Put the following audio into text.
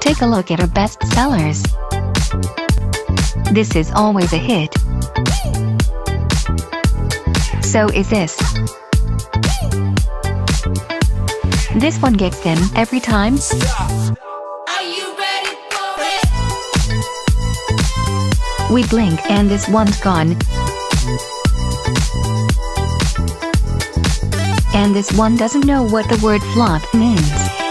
Take a look at our best sellers. This is always a hit. So is this. This one gets them every time. We blink and this one's gone. And this one doesn't know what the word flop means.